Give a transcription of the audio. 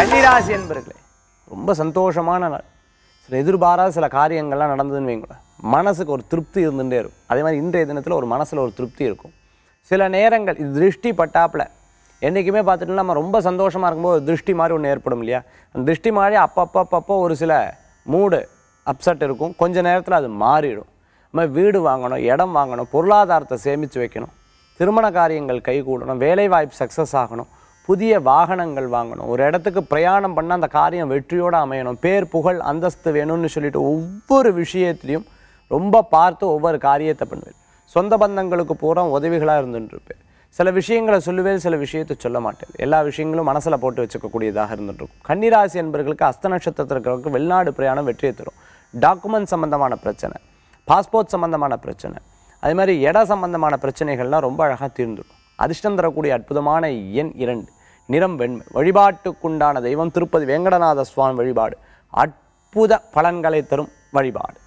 கன்னிராசி என்பர்களே ரொம்ப சந்தோஷமான நாள். சில எதிர்பாராத சில காரியங்கள்லாம் நடந்ததுன்னு வைங்களேன். மனசுக்கு ஒரு திருப்தி இருந்துகிட்டே இருக்கும். அதே மாதிரி இன்றைய தினத்தில் ஒரு மனசில் ஒரு திருப்தி இருக்கும். சில நேரங்கள் இது திருஷ்டி பட்டாப்புல. என்றைக்குமே பார்த்துட்டு நம்ம ரொம்ப சந்தோஷமாக இருக்கும்போது ஒரு திருஷ்டி மாதிரி ஒன்று ஏற்படும் இல்லையா? அந்த திருஷ்டி மாதிரி அப்பப்போ அப்பப்போ ஒரு சில மூடு அப்செட் இருக்கும். கொஞ்ச நேரத்தில் அது மாறிடும். நம்ம வீடு வாங்கணும் இடம் வாங்கணும் பொருளாதாரத்தை சேமித்து வைக்கணும். திருமண காரியங்கள் கைகூடணும் வேலைவாய்ப்பு சக்ஸஸ் ஆகணும். புதிய வாகனங்கள் வாங்கணும். ஒரு இடத்துக்கு பிரயாணம் பண்ண அந்த காரியம் வெற்றியோடு அமையணும். பேர் புகழ் அந்தஸ்து வேணும்னு சொல்லிட்டு ஒவ்வொரு விஷயத்துலையும் ரொம்ப பார்த்து ஒவ்வொரு காரியத்தை பண்ணுவேன். சொந்த பந்தங்களுக்கு பூரா உதவிகளாக இருந்துருப்பேன் சில விஷயங்களை சொல்லுவேன் சில விஷயத்தை சொல்ல மாட்டேன். எல்லா விஷயங்களும் மனசில் போட்டு வச்சுக்கக்கூடியதாக இருந்துருக்கும் கன்னிராசி என்பவர்களுக்கு அஸ்த நட்சத்திரத்தில் இருக்கிறவங்களுக்கு வெளிநாடு பிரயாணம் வெற்றியை தரும். டாக்குமெண்ட் சம்பந்தமான பிரச்சனை பாஸ்போர்ட் சம்பந்தமான பிரச்சனை அதே மாதிரி இட சம்பந்தமான பிரச்சனைகள்லாம் ரொம்ப அழகாக தீர்ந்துடும் அதிர்ஷ்டம் தரக்கூடிய அற்புதமான எண் இரண்டு. நிறம் வெண்மை வழிபாட்டுக்குண்டான தெய்வம் திருப்பதி வேங்கடநாத சுவாமி வழிபாடு. அற்புத பலன்களை தரும் வழிபாடு.